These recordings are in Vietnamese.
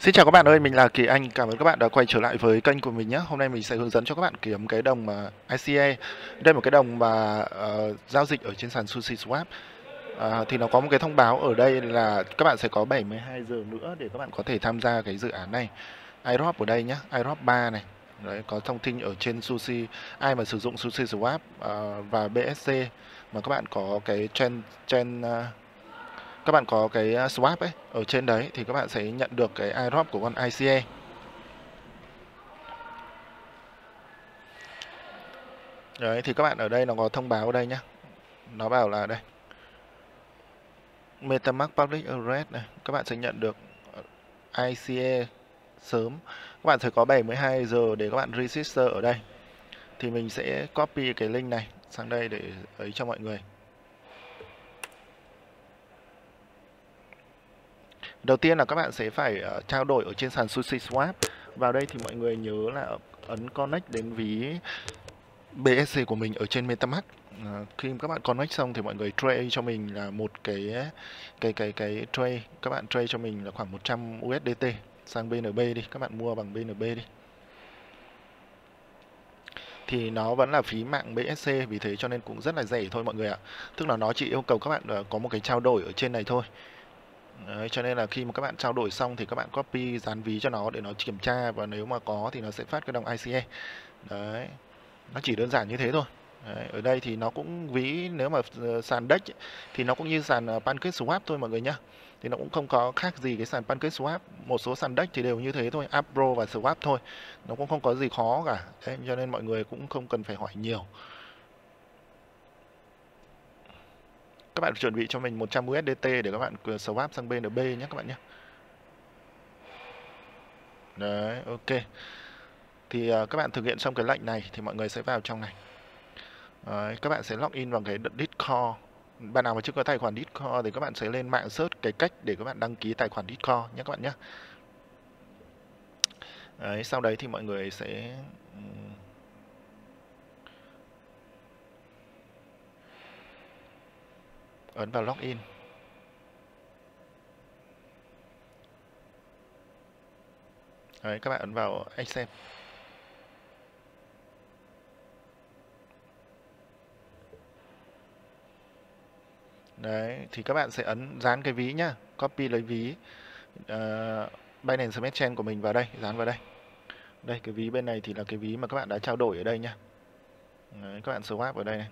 Xin chào các bạn ơi, mình là Kỳ Anh. Cảm ơn các bạn đã quay trở lại với kênh của mình nhé. Hôm nay mình sẽ hướng dẫn cho các bạn kiếm cái đồng mà ICA. Đây là một cái đồng mà uh, giao dịch ở trên sàn Sushi Swap. Uh, thì nó có một cái thông báo ở đây là các bạn sẽ có 72 giờ nữa để các bạn có thể tham gia cái dự án này. iDrop ở đây nhé, iDrop 3 này. Đấy, có thông tin ở trên Sushi. Ai mà sử dụng Sushi Swap uh, và BSC mà các bạn có cái trend trend uh, các bạn có cái à, swap ấy ở trên đấy thì các bạn sẽ nhận được cái airdrop của con ice đấy, thì các bạn ở đây nó có thông báo ở đây nhá. Nó bảo là đây. MetaMask Public Address này, các bạn sẽ nhận được ice sớm. Các bạn sẽ có 72 giờ để các bạn register ở đây. Thì mình sẽ copy cái link này sang đây để ấy cho mọi người. Đầu tiên là các bạn sẽ phải uh, trao đổi ở trên sàn Sushi Swap. Vào đây thì mọi người nhớ là ấn connect đến ví BSC của mình ở trên MetaMask. Uh, khi các bạn connect xong thì mọi người trade cho mình là một cái cái cái cái trade các bạn trade cho mình là khoảng 100 USDT sang BNB đi, các bạn mua bằng BNB đi. Thì nó vẫn là phí mạng BSC vì thế cho nên cũng rất là rẻ thôi mọi người ạ. Tức là nó chỉ yêu cầu các bạn ờ, có một cái trao đổi ở trên này thôi. Đấy, cho nên là khi mà các bạn trao đổi xong thì các bạn copy dán ví cho nó để nó kiểm tra và nếu mà có thì nó sẽ phát cái đồng ICE. Đấy. Nó chỉ đơn giản như thế thôi. Đấy, ở đây thì nó cũng ví nếu mà ờ, sàn DEX thì nó cũng như sàn ờ, pancake PancakeSwap thôi mọi người nhá. Thì nó cũng không có khác gì cái sàn PancakeSwap. Một số sàn DEX thì đều như thế thôi, Appro và Swap thôi. Nó cũng không có gì khó cả. Đấy, cho nên mọi người cũng không cần phải hỏi nhiều. Các bạn chuẩn bị cho mình 100 USDT để các bạn swap sang BNB nhé các bạn nhé. Đấy ok. Thì uh, các bạn thực hiện xong cái lệnh này thì mọi người sẽ vào trong này. Đấy, các bạn sẽ login vào cái Discord. Bạn nào mà chưa có tài khoản Discord thì các bạn sẽ lên mạng search cái cách để các bạn đăng ký tài khoản Discord nhé các bạn nhé. Đấy, sau đấy thì mọi người sẽ ấn vào login Đấy, các bạn ấn vào accept Đấy, thì các bạn sẽ ấn dán cái ví nhá, copy lấy ví uh, Binance Smart Chain của mình vào đây, dán vào đây. Đây, cái ví bên này thì là cái ví mà các bạn đã trao đổi ở đây nhá. Đấy, các bạn swap ở đây này.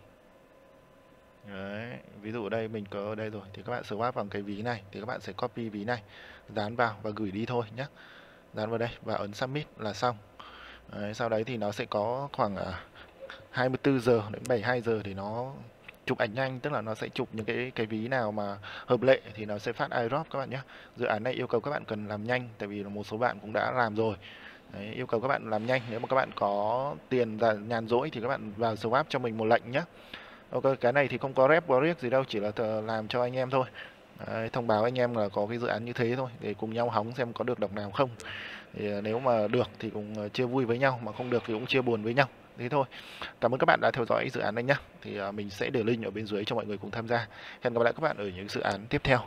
Đấy, ví dụ đây mình có ở đây rồi thì các bạn swap bằng cái ví này thì các bạn sẽ copy ví này dán vào và gửi đi thôi nhé dán vào đây và ấn submit là xong. Đấy, sau đấy thì nó sẽ có khoảng à, 24 giờ đến 72 giờ thì nó chụp ảnh nhanh tức là nó sẽ chụp những cái cái ví nào mà hợp lệ thì nó sẽ phát airdrop các bạn nhé dự án này yêu cầu các bạn cần làm nhanh tại vì là một số bạn cũng đã làm rồi. Đấy, yêu cầu các bạn làm nhanh nếu mà các bạn có tiền và nhàn rỗi thì các bạn vào swap cho mình một lệnh nhé ok cái này thì không có rep có riết gì đâu chỉ là làm cho anh em thôi. Đấy, thông báo anh em là có cái dự án như thế thôi để cùng nhau hóng xem có được đồng nào không. Thì ờ, nếu mà được thì cũng ờ, chia vui với nhau mà không được thì cũng chia buồn với nhau. Thế thôi. Cảm ơn các bạn đã theo dõi dự án này nhé thì ờ, mình sẽ để link ở bên dưới cho mọi người cùng tham gia. Hẹn gặp lại các bạn ở những dự án tiếp theo.